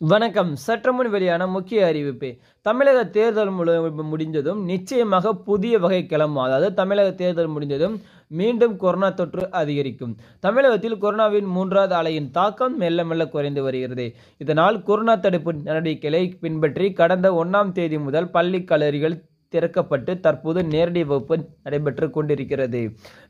வணக்கம். சற்று முன் வெளியான முக்கிய அறிவிப்பு. தமிழக தேர்தல் முடிந்ததும் நிச்சயமாக புதிய வகை கிளம்பும். அதாவது தமிழக தேர்தல் முடிந்ததும் மீண்டும் கொரோனா தொற்று அதிகரிக்கும். தமிழகத்தில் கொரோனாவின் மூன்றாவது அலையின் தாக்கம் மெல்ல மெல்ல குறைந்து வருகிறது. இதனால் கொரோனா தடுப்பு நடவடிக்கைகளை பின்பற்றி கடந்த ஒன்றாம் தேதி முதல் பள்ளி கல்லூரிகள் திறக்கப்பட்டு தற்போது நேரடி வகுப்பு நடைபெற்று கொண்டிருக்கிறது.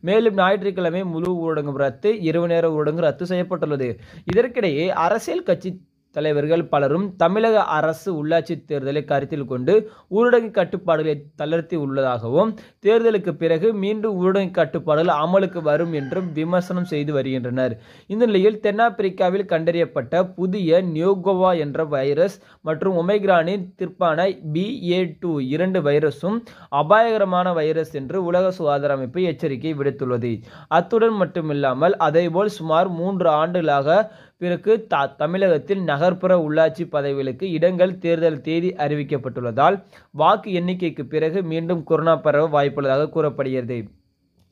மேலும் ஞாயிற்றுக்கிழமை முழு ஊரடங்கு ரத்து இரவு நேர ஊரடங்கு ரத்து செய்யப்பட்டுள்ளது. இதற்கிடையே அரசியல் கட்சி தலைவர்கள் பலரும் தமிழக அரசு உள்ளாட்சி தேர்தலை கருத்தில் கொண்டு ஊரடங்கு கட்டுப்பாடுகளை தளர்த்தி உள்ளதாகவும் தேர்தலுக்கு பிறகு மீண்டும் ஊரடங்கு கட்டுப்பாடுகள் அமலுக்கு வரும் என்றும் விமர்சனம் செய்து வருகின்றனர். இந்த நிலையில் தென்னாப்பிரிக்காவில் கண்டறியப்பட்ட புதிய நியோகோவா என்ற வைரஸ் மற்றும் ஒமைக்ரானின் திற்பான பிஏ டூ இரண்டு வைரஸும் அபாயகரமான வைரஸ் என்று உலக சுகாதார அமைப்பு எச்சரிக்கை விடுத்துள்ளது. அத்துடன் மட்டுமில்லாமல் அதேபோல் சுமார் மூன்று ஆண்டுகளாக பிறகு த தமிழகத்தில் நகர்ப்புற உள்ளாட்சி பதவிகளுக்கு இடங்கள் தேர்தல் தேதி அறிவிக்கப்பட்டுள்ளதால் வாக்கு எண்ணிக்கைக்கு பிறகு மீண்டும் கொரோனா பரவ வாய்ப்புள்ளதாக கூறப்படுகிறது.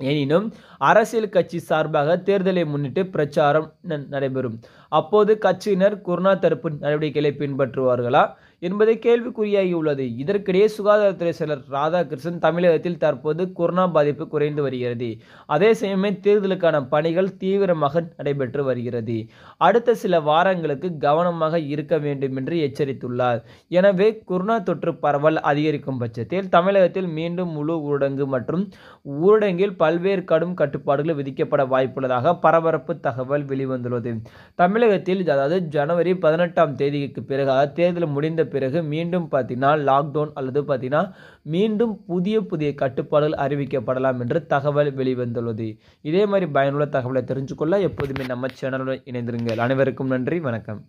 எனினும் அரசியல் கட்சி சார்பாக தேர்தலை முன்னிட்டு பிரச்சாரம் ந- நடைபெறும். அப்போது கட்சியினர் கொரோனா தடுப்பு நடவடிக்கைகளை பின்பற்றுவார்களா என்பதை கேள்விக்குறியாகியுள்ளது. இதற்கிடையே சுகாதாரத்துறை செயலர் ராதாகிருஷ்ணன் தமிழகத்தில் தற்போது கொரோனா பாதிப்பு குறைந்து வருகிறது. அதே சமயமே தேர்தலுக்கான பணிகள் தீவிரமாக நடைபெற்று வருகிறது. அடுத்த சில வாரங்களுக்கு கவனமாக இருக்க வேண்டும் என்று எச்சரித்துள்ளார். எனவே கொரோனா தொற்று பரவல் அதிகரிக்கும் பட்சத்தில் தமிழகத்தில் மீண்டும் முழு ஊரடங்கு மற்றும் ஊரடங்கில் பல்வேறு கடும் கட்டுப்பாடுகள் விதிக்கப்பட வாய்ப்புள்ளதாக பரபரப்பு தகவல் வெளிவந்துள்ளது. தமிழகத்தில் அதாவது ஜனவரி பதினெட்டாம் தேதிக்கு பிறகு தேர்தல் முடிந்த பிறகு மீண்டும் பார்த்தீங்கன்னா லாக்டவுன் அல்லது பார்த்தீங்கன்னா மீண்டும் புதிய புதிய கட்டுப்பாடுகள் அறிவிக்கப்படலாம் என்று தகவல் வெளிவந்துள்ளது. இதே மாதிரி பயனுள்ள தகவலை தெரிஞ்சுக்கொள்ள எப்போதுமே நம்ம சேனலுடன் இணைந்திருங்கள். அனைவருக்கும் நன்றி. வணக்கம்.